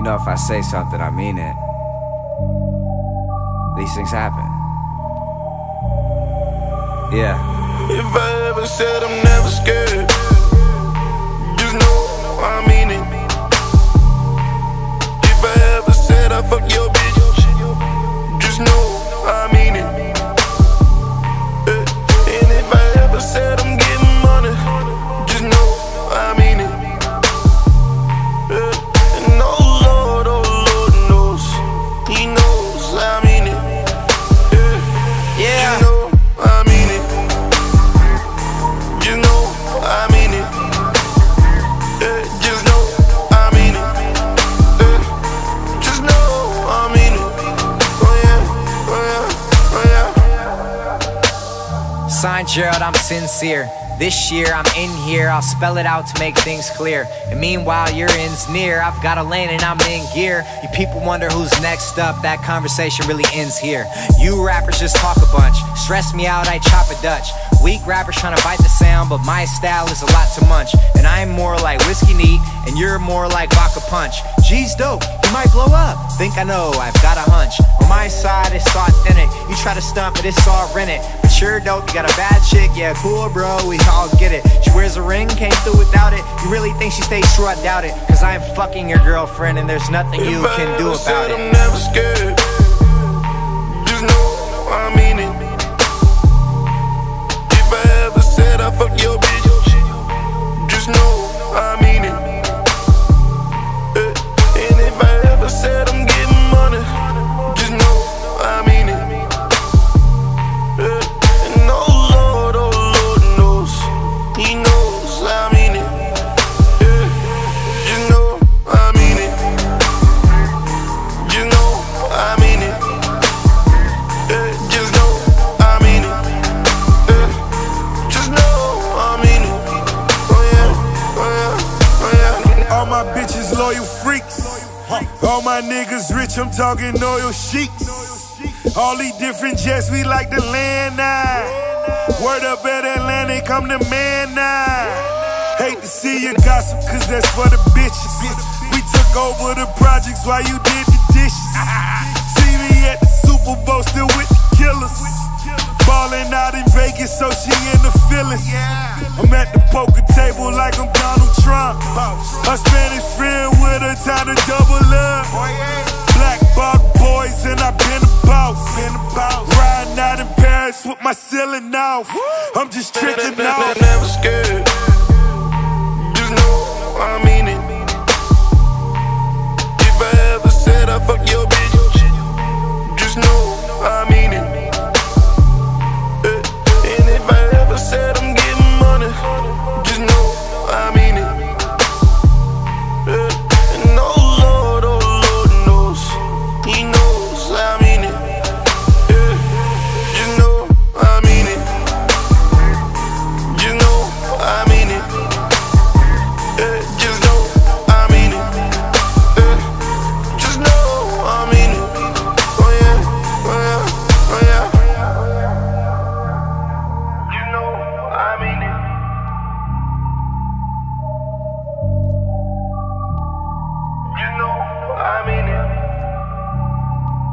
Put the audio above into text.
You know, if I say something, I mean it. These things happen. Yeah. If I ever said I'm never scared, yeah. Sign Gerald, I'm sincere. This year I'm in here, I'll spell it out to make things clear. And meanwhile, your end's near. I've got a lane and I'm in gear. You people wonder who's next up, that conversation really ends here. You rappers just talk a bunch, stress me out, I chop a Dutch. Weak rappers trying to bite the sound, but my style is a lot to munch. And I'm more like whiskey neat, and you're more like vodka punch. G's dope, you might blow up. Think I know, I've got a hunch. On my side, it's authentic. You try to stump but it's all rented. But you're dope, you got a bad chick, yeah, cool, bro, we all get it. She wears a ring, came through without it. You really think she stays true? I doubt it. Cause I'm fucking your girlfriend, and there's nothing you If can do about it. I'm never scared. Just know I loyal freaks. All my niggas rich, I'm talking oil sheiks. All these different jets, we like to land now. Word up at Atlantic, I'm the man now. Hate to see you gossip, cause that's for the bitches. We took over the projects while you did the dishes. See me at the Super Bowl, still with the killers. Ballin' out in Vegas, so she in the feelings. I'm at the poker table like I'm Donald Trump. A Spanish friend a time to double up. Black Bottle boys and I've been a boss. Riding out in Paris with my ceiling off. I'm just tricking off. Never scared.